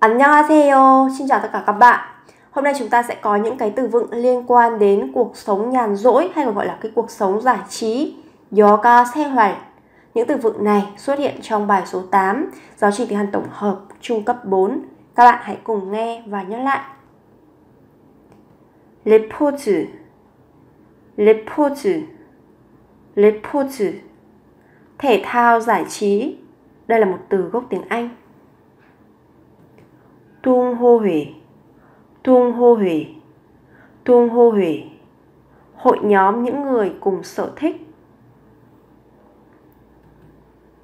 안녕하세요. Xin chào tất cả các bạn. Hôm nay chúng ta sẽ có những cái từ vựng liên quan đến cuộc sống nhàn rỗi hay còn gọi là cái cuộc sống giải trí. Yoga 생활. Những từ vựng này xuất hiện trong bài số 8 giáo trình tiếng Hàn tổng hợp trung cấp 4. Các bạn hãy cùng nghe và nhớ lại. 레포즈 레포즈 레포즈 thể thao giải trí đây là một từ gốc tiếng Anh tung hô huế tung hô huế tung hô huế hội nhóm những người cùng sở thích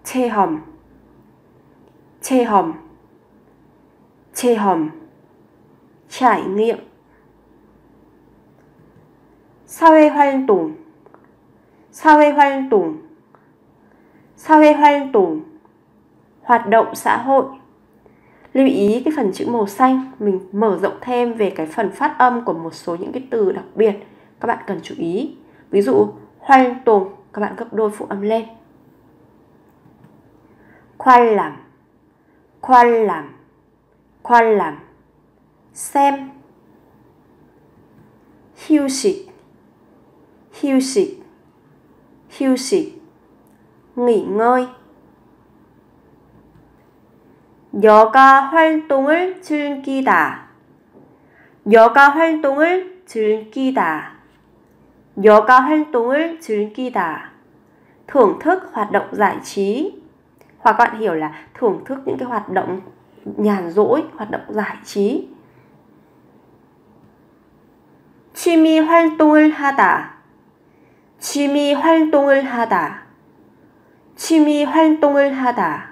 chê hòm chê hòm chê hòm trải nghiệm 사회활동 사회활동 사회활동 hoạt động xã hội lưu ý cái phần chữ màu xanh, mình mở rộng thêm về cái phần phát âm của một số những cái từ đặc biệt, các bạn cần chú ý. Ví dụ, hoang tùng các bạn gấp đôi phụ âm lên. Khoan làm khoan làm khoan làm. Xem. Hiu xịt hiu xịt hiu xịt nghỉ ngơi. 여가 활동을 즐기다. 여가 활동을 즐기다. 여가 활동을 즐기다. Thưởng thức hoạt động giải trí. Hoặc các bạn hiểu là thưởng thức những cái hoạt động nhàn rỗi, hoạt động giải trí. 취미 활동을 하다. 취미 활동을 하다. 취미 활동을 하다.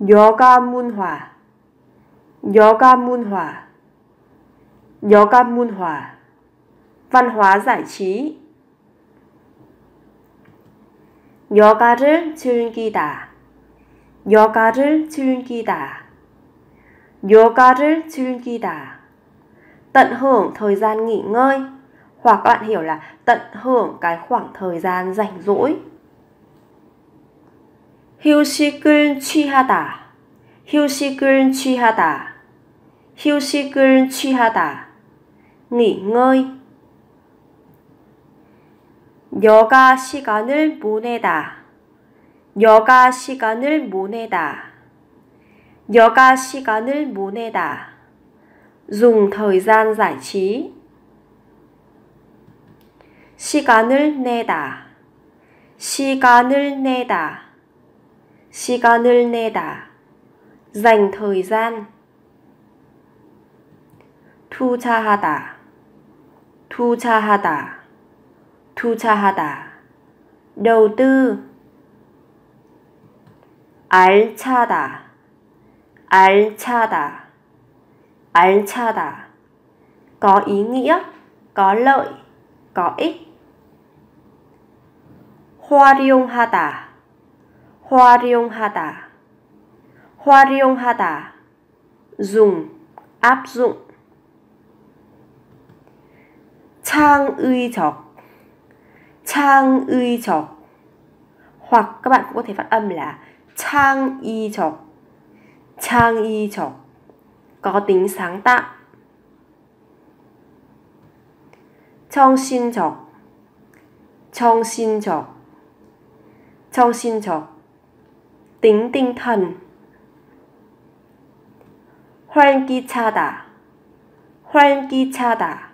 yoga 문화 yoga 문화 yoga 문화 văn hóa giải trí yoga를 즐기다 yoga를 즐기다 yoga를 즐기다 tận hưởng thời gian nghỉ ngơi hoặc các bạn hiểu là tận hưởng cái khoảng thời gian rảnh rỗi 휴식을 취하다. 휴식을 취하다. 휴식을 취하다. nghỉ. 여가 시간을 보내다. 여가 시간을 보내다. 여가 시간을 보내다. dùng thời gian trí. 시간을 내다. 시간을 내다. 시간을 내다 dành thời gian 투자하다 투자하다 투자하다 đầu tư 알차다 알차다 알차다 có ý nghĩa có lợi có ích 활용하다 활용하다 활용하다 dùng áp dụng 창의적 창의적 hoặc các bạn cũng có thể phát âm là 창의적 창의적 có tính sáng tạo 정신적 정신적 정신적 tính tinh thần 활기차다 활기차다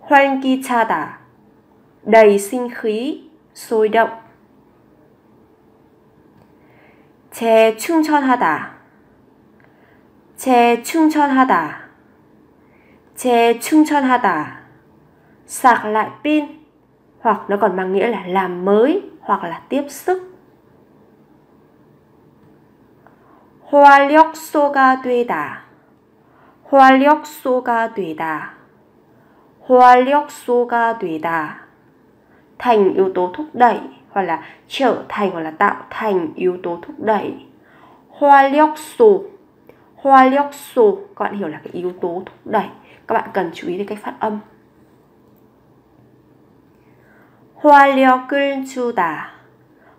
활기차다 đầy sinh khí sôi động 재충전하다 재충전하다 재충전하다 sạc lại pin hoặc nó còn mang nghĩa là làm mới hoặc là tiếp sức 활력소가 되다. 활력소가 되다. 활력소가 되다. Thành yếu tố thúc đẩy hoặc là trở thành hoặc là tạo thành yếu tố thúc đẩy. 활력소. 활력소 các bạn hiểu là cái yếu tố thúc đẩy. Các bạn cần chú ý đến cách phát âm.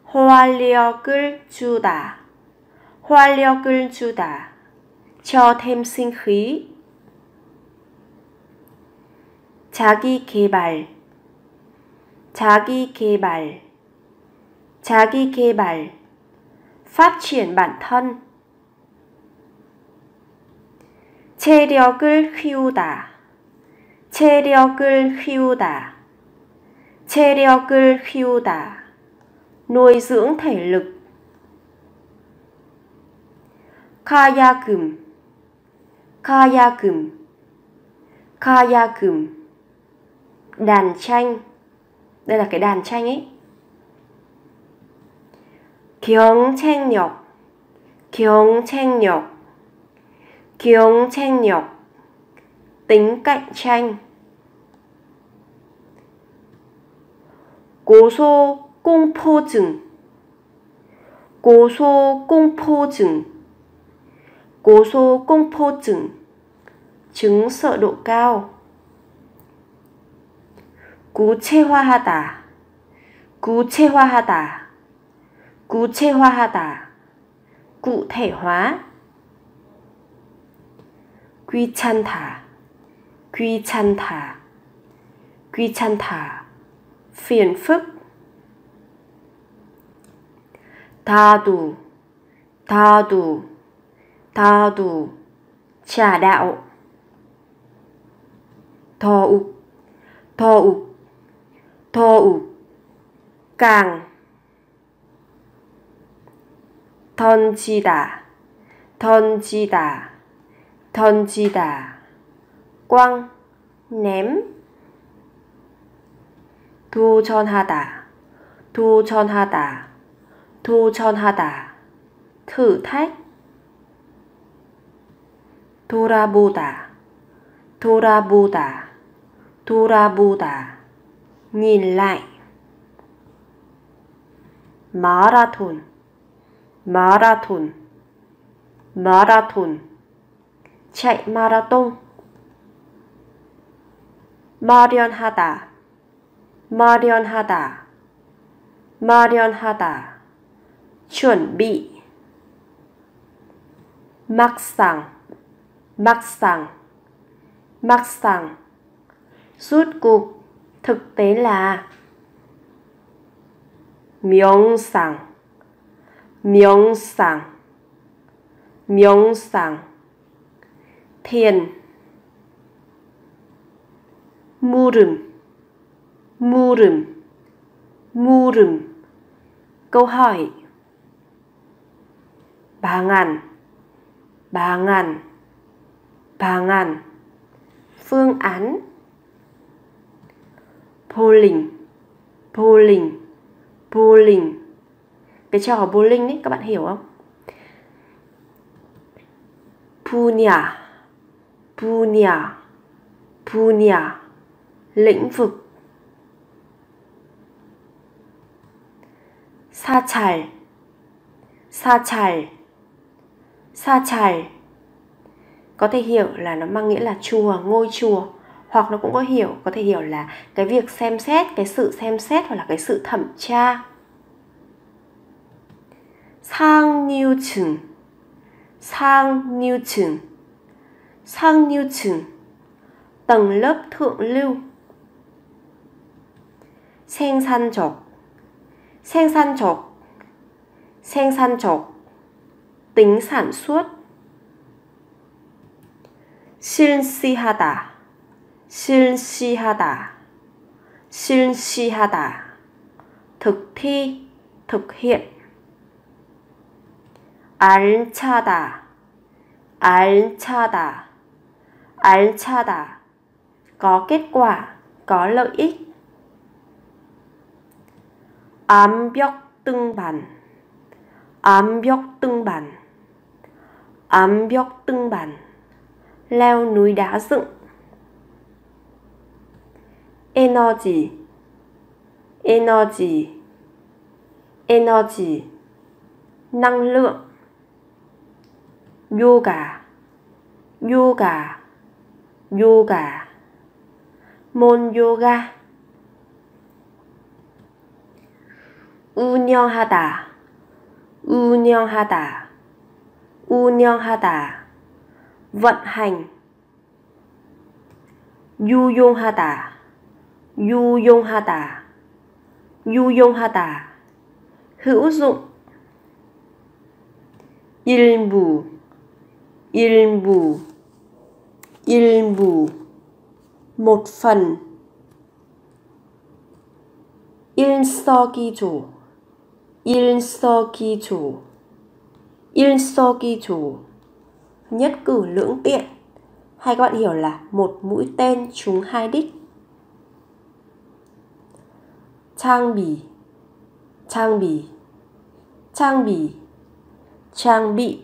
활력을 주다. 활력을 주다. cho thêm sinh khí. 자기 개발. 자기 개발. 자기 개발. phát triển bản thân. 체력을 키우다. 체력을 키우다. 체력을 키우다. nuôi dưỡng thể lực. 카야금 카야금 카야금 đàn tranh đây là cái đàn tranh ấy 경쟁력 경쟁력 경쟁력 tính cạnh tranh 고소 공포증 고소 공포증 cố xô công phô chứng chứng sợ độ cao. Cú chê hoa ha tả, cú chê hoa ha tả, cú chê hoa ha tả, cụ thể hóa. Quy chăn thả, quy chăn thả, quy chăn thả, phiền phức. Ta đủ ta đủ 다두 trà đạo ục thò ục càng 던지다 던지다 던지다 꽝 ném 도전하다 도전하다 도전하다 thử thách 돌아보다 돌아보다 돌아보다 nhìn lại marathon marathon marathon chạy marathon 마련하다 마련하다 마련하다 chuẩn bị 막상 막상 막상 rút cuộc thực tế là 명상 명상 명상 thiền 물음 물음 물음 câu hỏi 방안 방안 방안 phương án. Bowling. Bowling. Bowling. Cái trò bowling đấy các bạn hiểu không? Punya. Punya. Punya. Lĩnh vực. Sa chải. Sa chải. Sa chải có thể hiểu là nó mang nghĩa là chùa, ngôi chùa. Hoặc nó cũng có hiểu, có thể hiểu là cái việc xem xét, cái sự xem xét hoặc là cái sự thẩm tra. Sang niu trường sang niu trường sang niu trường tầng lớp thượng lưu. Sen san chọc sen san chọc sen san chọc tính sản xuất. 실시하다. 실시하다. 실시하다. thực hiện 알차다. 알차다. 알차다. có kết quả có lợi ích 암벽 등반. 암벽 등반. 암벽 등반 leo núi đá dựng energy energy energy năng lượng yoga yoga yoga môn yoga 운영하다 운영하다 운영하다 vận hành. 유용하다 유용하다 유용하다 hữu dụng. 일부 일부 일부 một phần. 일석이조 일석이조 일석이조 nhất cử lưỡng tiện. Hay các bạn hiểu là một mũi tên trúng hai đích. Trang bị. Trang bị. Trang bị. Trang bị.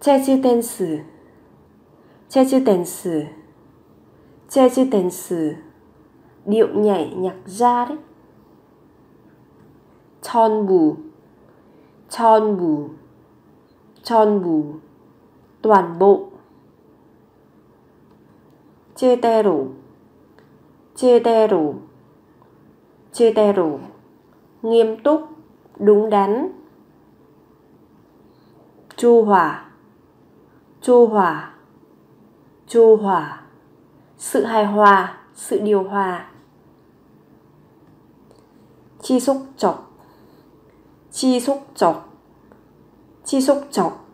Che chữ tên sử. Che chữ tên sử. Che chữ tên sử. Điệu nhảy nhạc ra đấy. Tròn bù. Tròn bù tròn bù, toàn bộ. Chê tê rủ chê tê rủ chê tê rủ nghiêm túc, đúng đắn. Chu hòa. Chu hòa. Chu hòa. Sự hài hòa, sự điều hòa. Chi xúc chọc. Chi xúc chọc chi xúc chọc.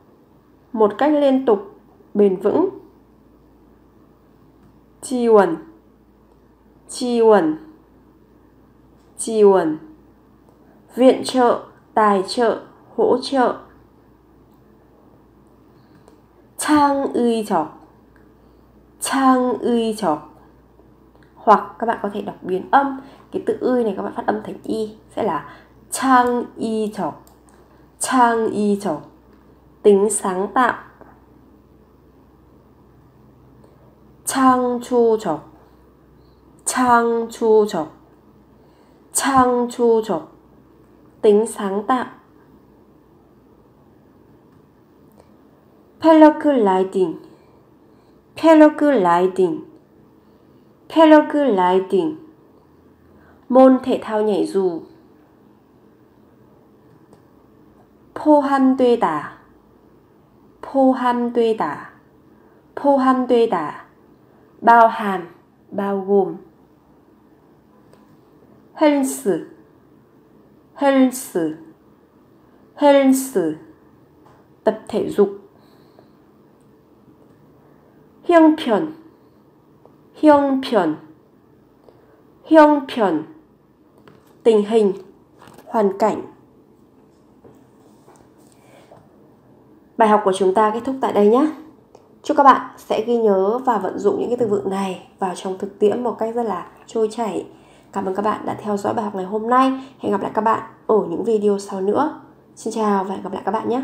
Một cách liên tục, bền vững. Chi quần chi quần chi quần viện trợ, tài trợ, hỗ trợ. Trang uy chọc. Trang uy chọc. Hoặc các bạn có thể đọc biến âm. Cái tự ươi này các bạn phát âm thành y, sẽ là trang y chọc trang y chọc tính sáng tạo trang chu chọc trang chu chọc trang chu chọc tính sáng tạo paragliding paragliding paragliding. Môn thể thao nhảy dù. 포함되다 포함되다 포함되다 bao hàm 헬스 헬스 헬스 tập thể dục 형편 형편 형편 tình hình hoàn cảnh bài học của chúng ta kết thúc tại đây nhé. Chúc các bạn sẽ ghi nhớ và vận dụng những cái từ vựng này vào trong thực tiễn một cách rất là trôi chảy. Cảm ơn các bạn đã theo dõi bài học ngày hôm nay. Hẹn gặp lại các bạn ở những video sau nữa. Xin chào và hẹn gặp lại các bạn nhé.